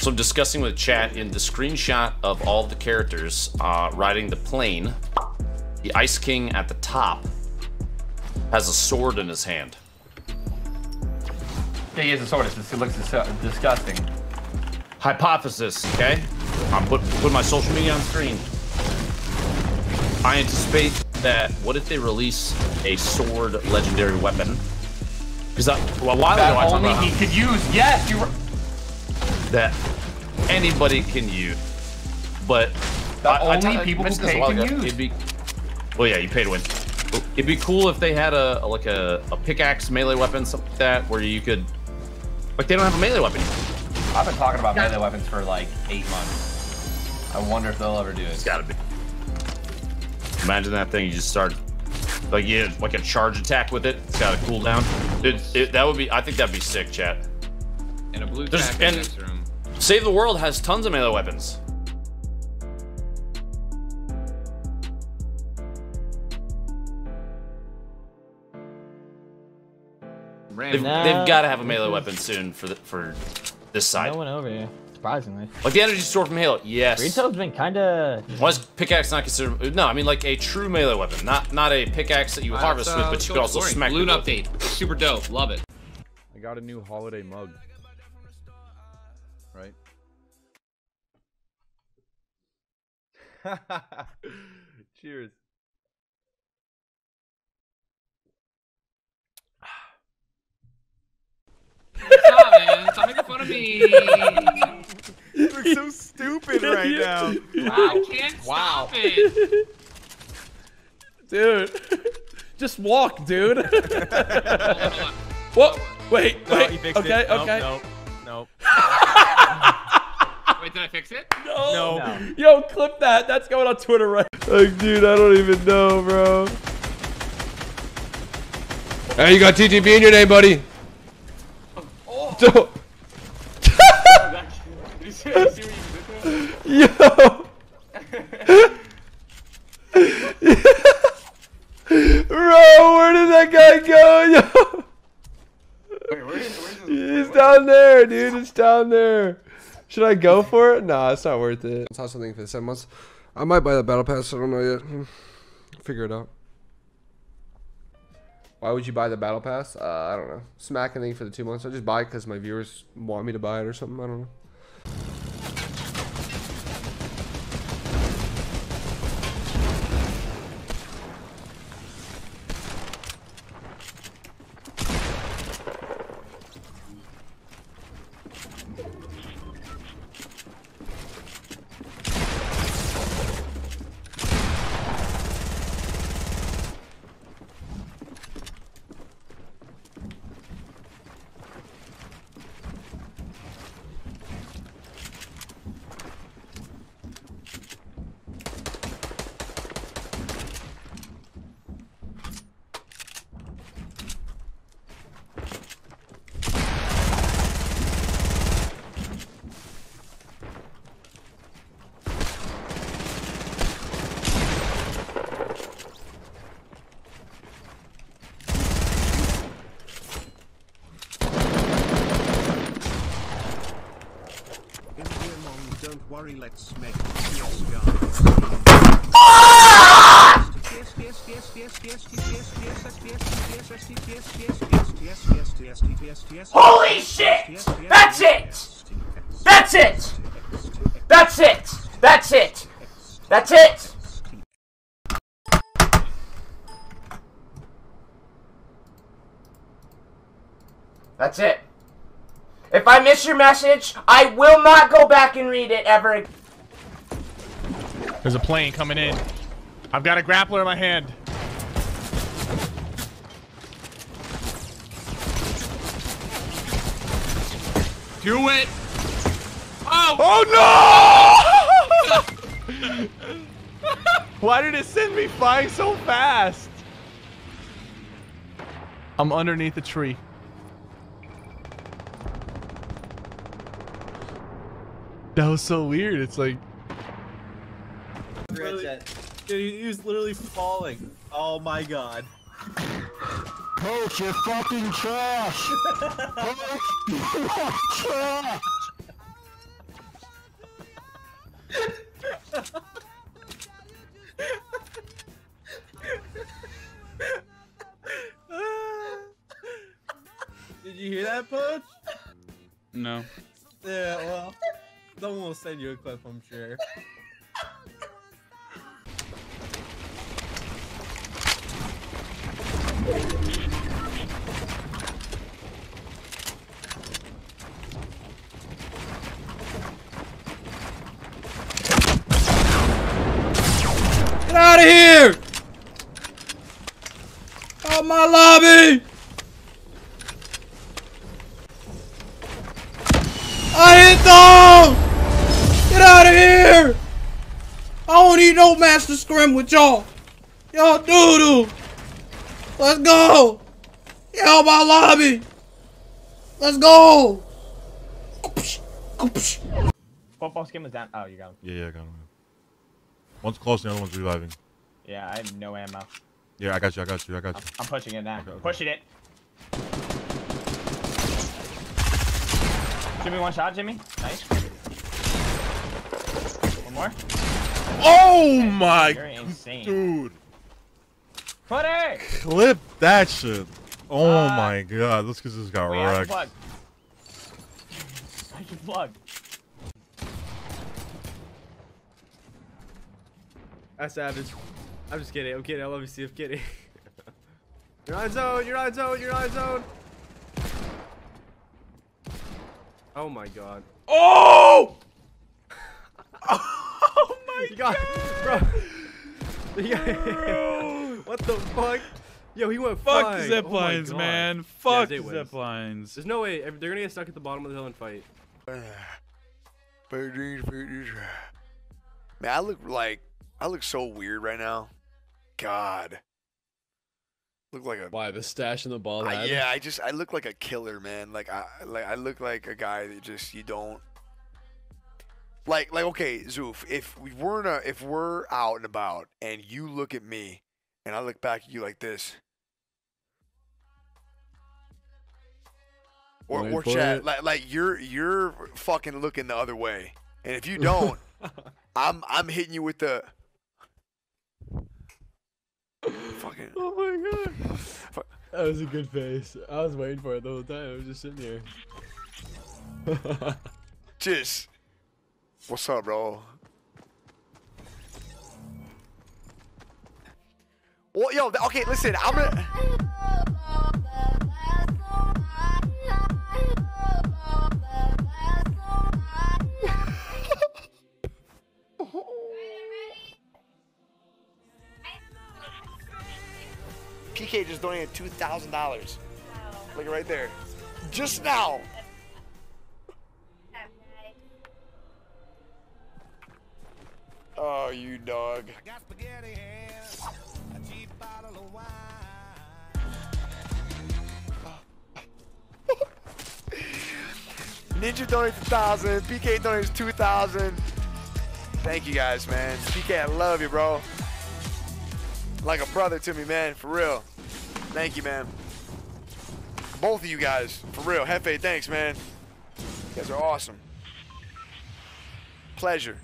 So I'm discussing with chat in the screenshot of all the characters uh, riding the plane. The Ice King at the top has a sword in his hand. Yeah, he has a sword. It looks disgusting. Hypothesis, okay? I'm put, putting my social media on screen. I anticipate that what if they release a sword legendary weapon? Because a while that ago I only about he could use. Yes, you. That anybody can use, but that I, only I people who pay can use. It'd be, well, yeah, you pay to win. It'd be cool if they had a, like a, a pickaxe melee weapon, something like that, where you could, like they don't have a melee weapon. I've been talking about melee weapons for like eight months. I wonder if they'll ever do it. It's gotta be. Imagine that thing. You just start like yeah, like a charge attack with it. It's got a cooldown. It, it, that would be. I think that'd be sick, chat. And a blue There's, tack and room. Save the World has tons of melee weapons. They've, Nah. they've got to have a melee weapon soon for the, for this side. No one over here, surprisingly. Like the energy sword from Halo, yes. Rito's been kind of. Why is pickaxe not considered? No, I mean like a true melee weapon, not not a pickaxe that you Alright, harvest let's, with, uh, but you go can also Glory. smack. Balloon update. Super dope. Love it. I got a new holiday mug. Right? Cheers. Stop, man. Stop making fun of me. You look so stupid right now. I can't Wow. stop it. Dude. Just walk, dude. Hold on, hold on. what? Wait, No, wait. he fixed okay, it. Nope, okay. Nope. Nope. Wait, did I fix it? No. No. Yo, clip that. That's going on Twitter right. Like, dude, I don't even know, bro. Hey, you got TTB in your name, buddy. Oh. Don't- Yo. Bro, where did that guy go? Yo. Wait, where is, where's? He's down there, dude. It's down there. Should I go for it? Nah, it's not worth it. I saw something for seven months. I might buy the battle pass. I don't know yet. Hmm. Figure it out. Why would you buy the battle pass? Uh, I don't know. Smack anything for the two months. I just buy it because my viewers want me to buy it or something. I don't know. Let's make. Holy shit! That's it! That's it! That's it! That's it! That's it! That's it. If I miss your message, I will not go back and read it ever. There's a plane coming in. I've got a grappler in my hand. Do it. Oh! Oh no! Why did it send me flying so fast? I'm underneath the tree. That was so weird. It's like Dude, he was literally falling. Oh my god. Coach, you're fucking trash! Coach, you are trash! Did you hear that, Punch? No. Yeah, well, someone will send you a clip, I'm sure. Get out of here! Out my lobby! I hit those! I don't need no master scrim with y'all. Y'all doo-doo. Let's go. Get out my lobby. Let's go. Football skin was down. Oh, you got him. Yeah, yeah, I got him. One's close, the other one's reviving. Yeah, I have no ammo. Yeah, I got you, I got you, I got you. I'm pushing it now. Okay, okay. Pushing it. Jimmy, one shot, Jimmy. Nice. One more. Oh my dude. It! Clip that shit. Oh Uh, my god, this kid just got Wait, wrecked. I can plug. That's savage. I'm just kidding. I'm kidding. I love you, Steve. I'm kidding. you're on zone. You're on zone. You're on zone. Oh my god. Oh! Oh my bro. What the fuck? Yo, he went Fuck flying. zip Oh lines, God. man. Fuck Zay wins. zip lines. There's no way. They're gonna get stuck at the bottom of the hill and fight. Man, I look like I look so weird right now. God, look like a Why the stash in the ball? I- yeah. I just I look like a killer, man. Like I like I look like a guy that just you don't like like okay, Zoof. If we weren't a, if we're out and about and you look at me and I look back at you like this. Or, or chat like like you're you're fucking looking the other way, and if you don't, I'm I'm hitting you with the fucking. Oh my god. That was a good face. I was waiting for it the whole time. I was just sitting here. Just, what's up, bro? Well, yo, okay, listen, I'm gonna. PK just donated two thousand dollars. Look right there, just now. Oh, you dog. Ninja donates a thousand. PK donates two thousand. Thank you guys, man. PK, I love you, bro. Like a brother to me, man. For real. Thank you, man. Both of you guys, for real. Hefe, thanks, man. You guys are awesome. Pleasure.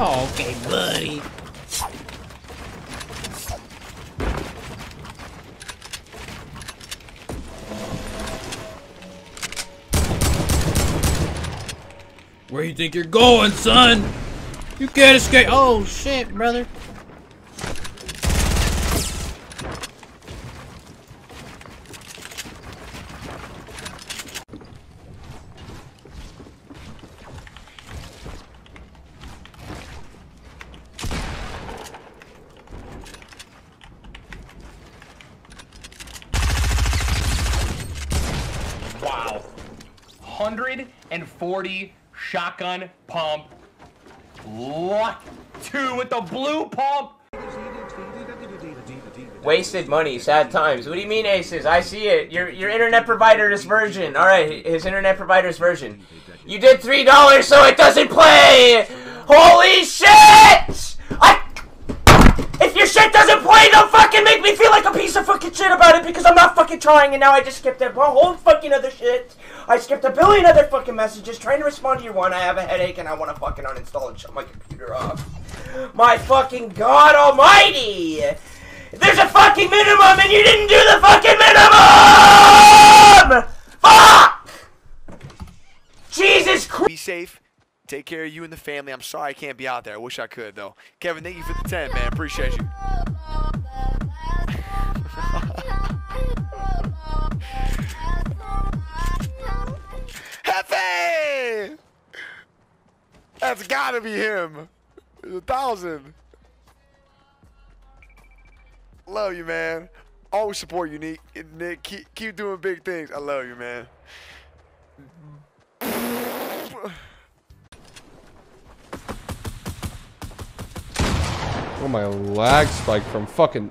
Oh, okay, buddy. Where you think you're going, son? You can't escape. Oh shit, brother. Wow. 140 shotgun pump. Luck two with the blue pump. Wasted money, sad times. What do you mean, Aces? I see it. Your your internet provider's version. All right, his internet provider's version. You did three dollars, so it doesn't play. Holy shit! I. This shit doesn't play, don't fucking make me feel like a piece of fucking shit about it because I'm not fucking trying and now I just skipped a whole fucking other shit. I skipped a billion other fucking messages trying to respond to your one. I have a headache and I want to fucking uninstall and shut my computer off. My fucking god almighty! There's a fucking minimum and you didn't do the fucking minimum! Fuck! Jesus Christ! Be safe. Take care of you and the family. I'm sorry I can't be out there. I wish I could, though. Kevin, thank you for the 10, man. Appreciate you. Hefe! That's gotta be him. There's a thousand. Love you, man. Always support you, Nick. Nick, keep, keep doing big things. I love you, man. Oh my lag spike from fucking